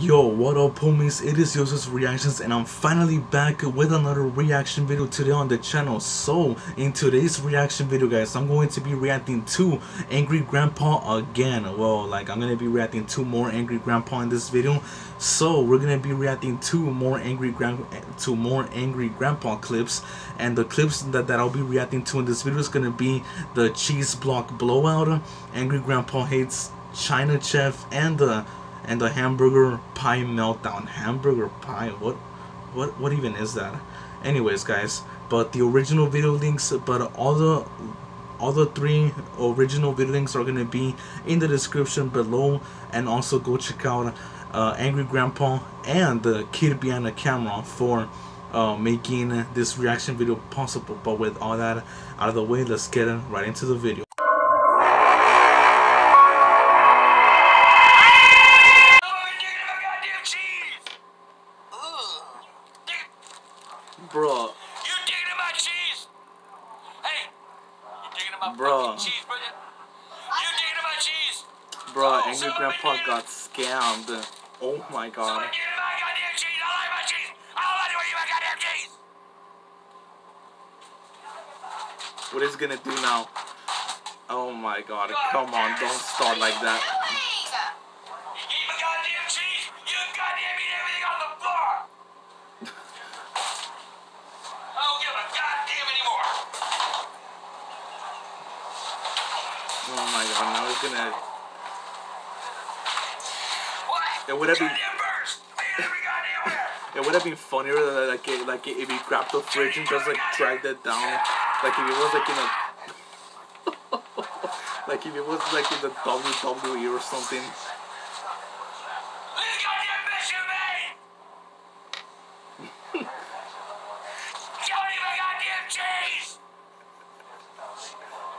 Yo, what up homies, it is Yosef's Reactions and I'm finally back with another reaction video today on the channel. So, in today's reaction video guys, I'm going to be reacting to Angry Grandpa again. Well, like I'm going to be reacting to more Angry Grandpa in this video. So, we're going to be reacting to more Angry Grand to more Angry Grandpa clips and the clips that, that I'll be reacting to in this video is going to be the cheese block blowout, Angry Grandpa hates China Chef and the and the hamburger pie meltdown. Hamburger pie, what, what, what even is that? Anyways, guys, but the original video links, but all the, all the three original video links are gonna be in the description below, and also go check out uh, Angry Grandpa and the kid behind the camera for uh, making this reaction video possible. But with all that out of the way, let's get right into the video. My god. Someone digging my goddamn cheese? I like my cheese. I don't like the way you my goddamn cheese. What is gonna do now? Oh my god, come on, don't start like that. You eat my goddamn cheese? You goddamn eat everything on the floor. I don't give a goddamn anymore. Oh my god, now he's gonna. What? It would have been- It would have been funnier like it, like if he grabbed the fridge and just like dragged it down, like if it was like in a, like if it was like in the WWE or something. Look at the goddamn mess you made. Don't eat my goddamn cheese.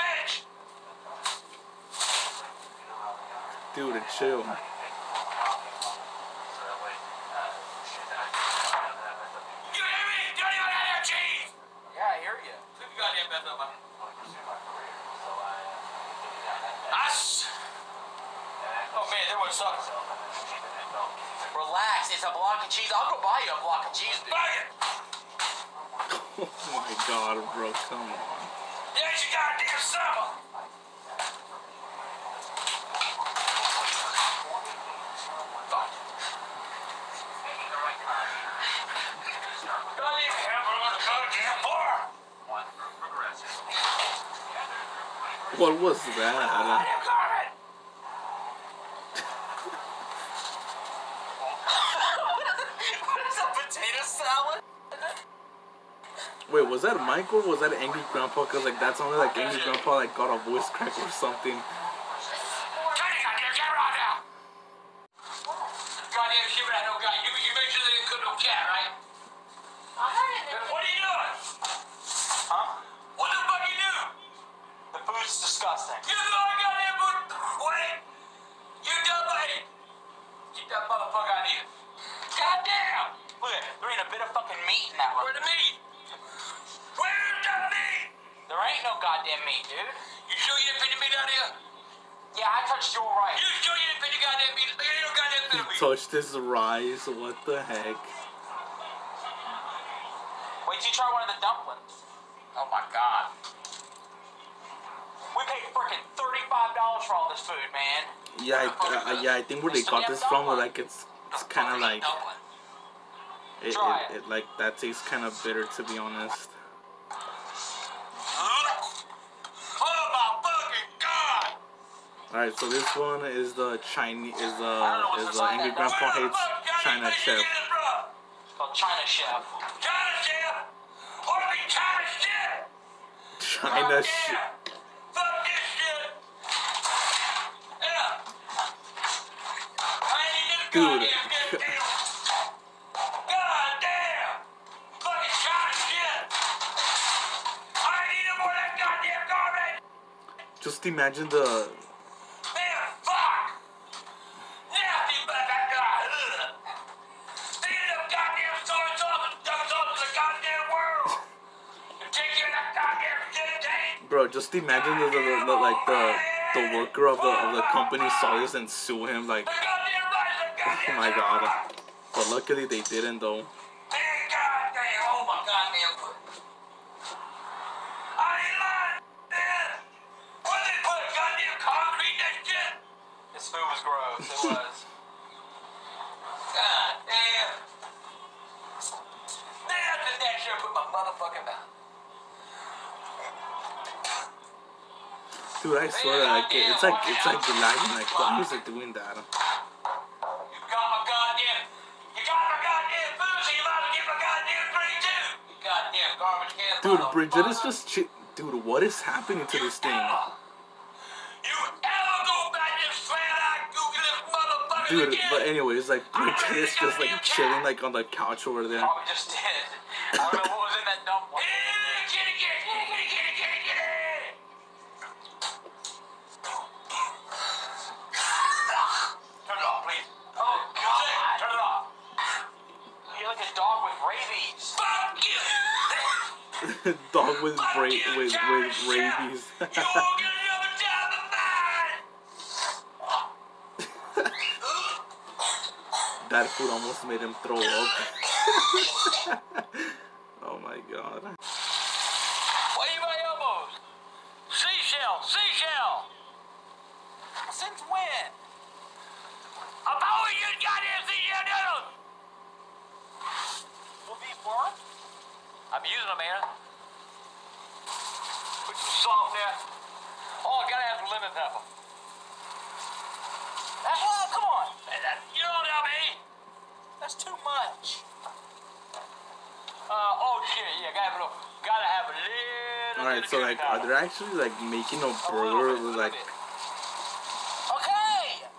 Bitch. Dude, chill. You hear me? Don't eat my goddamn cheese. Yeah, I hear you. Look at the goddamn mess up. Us. Oh man, there. Relax, it's a block of cheese. I'll go buy you a block of cheese, dude. Fuck it. Oh my god, bro, come on. There's your goddamn summer. Fuck. Don't even have her on the goddamn bar. What was that? Goddamn Carmen. what is a potato salad? Wait, was that or was that Angry Grandpa? Cause like that sounded like Angry Grandpa like got a voice crack or something. Turn goddamn camera on now. Goddamn human, I know guy. You, you sure they didn't cook no cat, right? What are you doing? Huh? What the fuck you do? The food's disgusting. You know I goddamn food. Wait. You dumb lady. Keep that motherfucker out here. Goddamn. Look there ain't a bit of fucking meat in that one. Where the meat? Goddamn meat, dude. You sure you didn't put the meat out here? Yeah, I touched your right. You sure you didn't put the goddamn meat? There ain't no goddamn bit of. Touched his rise. What the heck? Wait till you try one of the dumplings. Oh my god. We paid freaking thirty-five dollars for all this food, man. Yeah, I, uh, yeah. I think where they got this from, like it's it's kind of like it, it, it like that tastes kind of bitter to be honest. Oh my fucking god! All right, so this one is the Chinese is I don't know what's is inside Angry. Grandpa the hates China Chef. get this from? It's called China Chef. China Chef? Or be China shit? China Fuck shit. yeah. Fuck this Just imagine the, the, the, like the the worker of the of the company saw this and sue him like The goddamn rice, the goddamn my god. But luckily they didn't though. Man, goddamn, oh my goddamn foot. I ain't lying, man. Why they put goddamn concrete in that shit? This food was gross. It was. God damn. Man, I did that shit my motherfucking mouth. Dude, I swear, like it's like it's like lagging. Like why is it doing that? You got my goddamn, you got my goddamn food, so you might as well get my goddamn drink too. You goddamn garbage can. Dude. Bridget is just chi- Dude, what is happening to this thing? You ever go back and flat-eyed Google this motherfucker Dude, but anyways, like Bridget is just like chilling like on the couch over there. Probably just did. I don't know what was in that dumpling. Dog with bra- with with rabies. You won't get another job of mine. that food almost made him throw up. oh my god. Where you my elbows? Seashell, seashell. Since when? Always you goddamn seashell noodles. Will these work? I'm using them, man. Salt there. Oh, I gotta have lemon pepper. Ah, oh, come on. That, you don't know me. That's too much. Uh, oh shit, yeah, gotta have a little, gotta have a little. All right, bit so like, are powder. they actually like making a A burger bit, with like? Okay.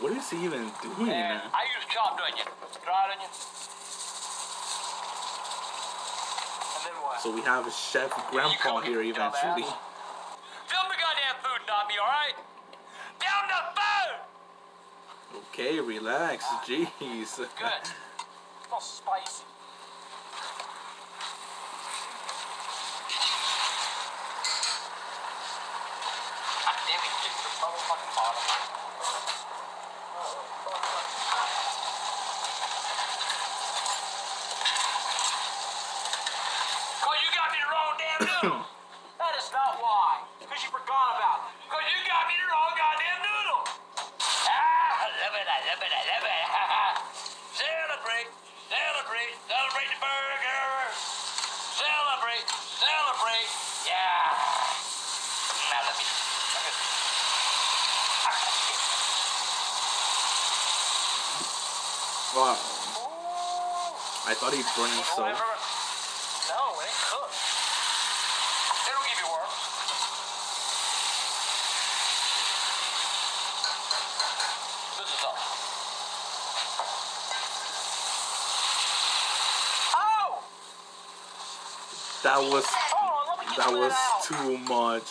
What is he even doing? And I use chopped onion, dried onion. And then what? So we have a Chef Grandpa here eventually. Film the goddamn food, Nobby, alright? Film the food! Okay, relax. Jeez. Good. smells spicy. God damn it, get to the motherfucking bottom. Cause you got me the That is not why. Because you forgot about it. Cause you got me the wrong goddamn noodle. Ah, I love it, I love it, I love it. celebrate, celebrate, celebrate the burger. Celebrate, celebrate, yeah. Now let me. Wow. I thought he'd burn himself. No, it ain't cooked. It'll you work. This is all. Oh! That was on, let me get that was too much.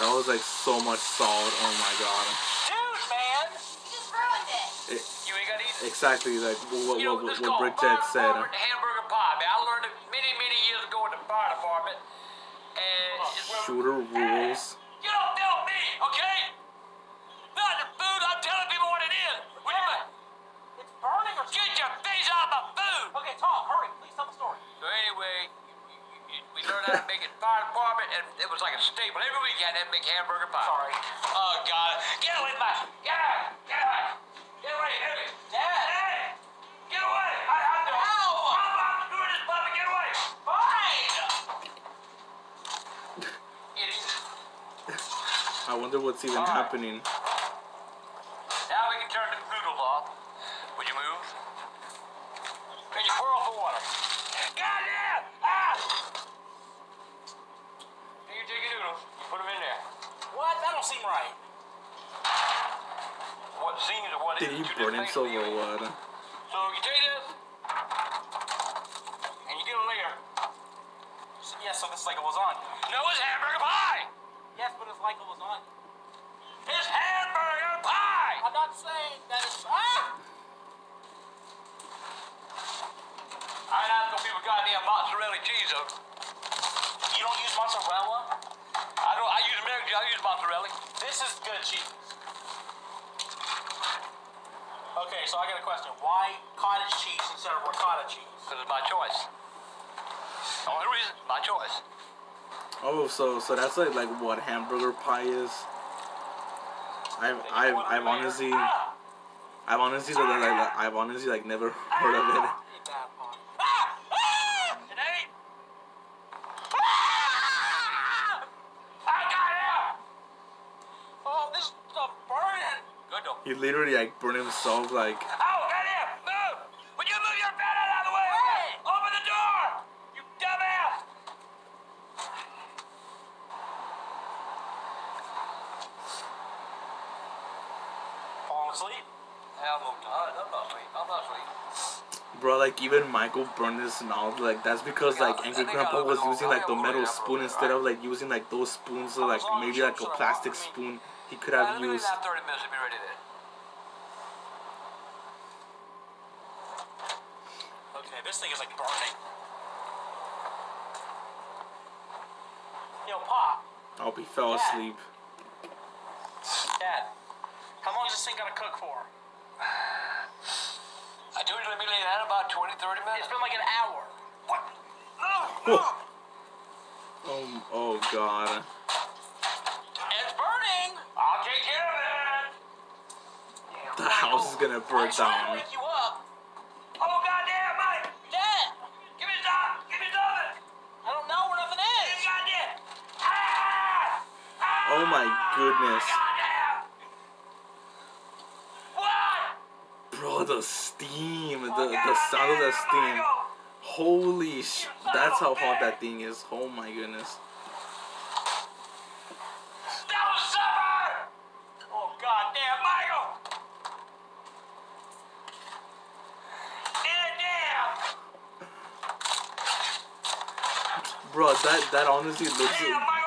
That was like so much salt. Oh my god. Dude, man! You just ruined it. It, You ain't gotta eat exactly like what You what, what, what called Bridget said. department Shooter rules. You don't tell me, okay? Not the food. I'm telling people what it is. What you? It's burning or Get your face out of my food. Okay, Tom, hurry. Please tell the story. So anyway, you- you- we learned how to make it in fire department, and it was like a staple. Every week I had to make hamburger pie. Sorry. Oh God! Get away, my get away! Get I wonder what's even happening. Now we can turn the noodles off. Would you move? Can you pour off the water? Goddamn! Ah! Then you take your noodles, you put them in there. What? That don't seem right. What seems or what Did is he burn himself things or to me. what? So you take this, and you get a layer. So, yeah, so this is like a lasagna. No, it's hamburger pie! Yes, but it's like a lasagna. It's hamburger pie! I'm not saying that it's. Ah! I'm not gonna be with goddamn mozzarella cheese, though. You don't use mozzarella? I don't, I use American cheese, I use mozzarella. This is good cheese. Okay, so I got a question. Why cottage cheese instead of ricotta cheese? Because it's my choice. Only reason, my choice. Oh, so so that's like like what hamburger pie is. I've I've I've honestly! I've honestly like, like, I've honestly like never heard of it. Eat that, Pop. It ain't. I got him! Oh, this stuff burning. Good though. He literally like burned himself like Oh, get him! Move! Would you move your fat out of the way? Hey! Open the door! You dumbass! Falling asleep. Hell no, I'm not asleep. I'm not asleep. Bro like even Michael burned his mouth like that's because like Angry Grandpa was using like the metal spoon instead of like using like those spoons or like maybe like a plastic spoon he could have used. have 30 minutes to be ready then. Okay, this thing is like burning. Yo, Pop. I hope he fell asleep. Dad. How long is this thing gonna cook for? I told you do it immediately in about 20, 30 minutes. It's been like an hour. What? Oh, oh, oh god. It's burning. I'll take care of it. The house is gonna burn down. Oh god damn, Mike! Yeah! Give me the dump! Give me the dump! I'm trying to down. wake you up. Oh, goddamn, Mike! Dad. Give me some! Give me something! I don't know where nothing Give me is. goddamn! Ah! Ah! Oh my goodness. Goddamn! What? Bro, the steam, the, the sound of the steam. Holy sh! That's how hot that thing is. Oh my goodness. That was supper! Oh God damn, Michael! Yeah, damn! Bro, that that honestly looks,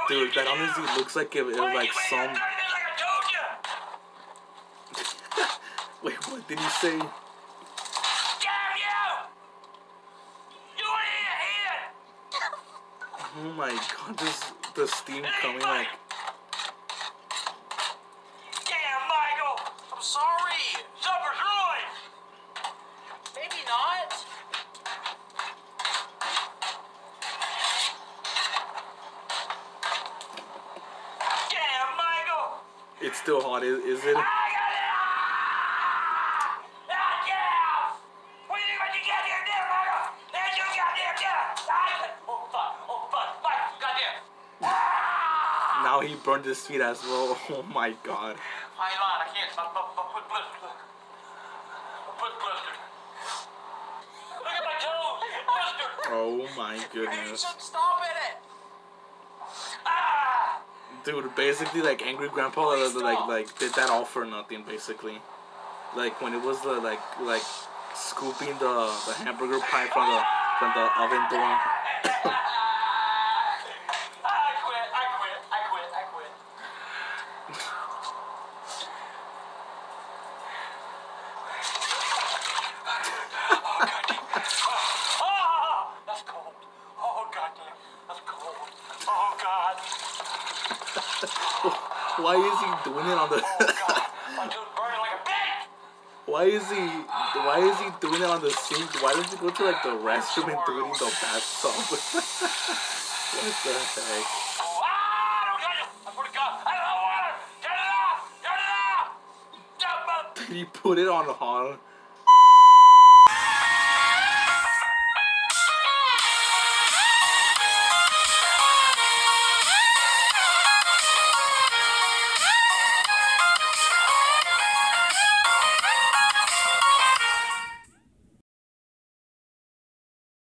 dude. That honestly looks like it, it Why was you like some. 30 minutes like I told you? Wait, did he say? Damn you! You idiot! Oh my god, this the steam coming like. Damn, Michael! I'm sorry. Supper's ruined! Maybe not. Damn, Michael! It's still hot, is, is it? It! Ah, Now he burned his feet as well. Oh my god. I blistered. Look at my! Blistered! Oh my goodness. stop it. Ah! Dude, basically like Angry Grandpa like like, like did that all for nothing basically. Like when it was the like like scooping the the hamburger pie from the from the oven door. I quit, I quit, I quit, I quit. Ah, that's cold. Oh, goddamn. That's cold. Oh, God. Why is he doing it on the. Why is he why is he doing it on the sink? Why does he go to like the restroom and do it in the bathtub? what the heck? He put it on hard?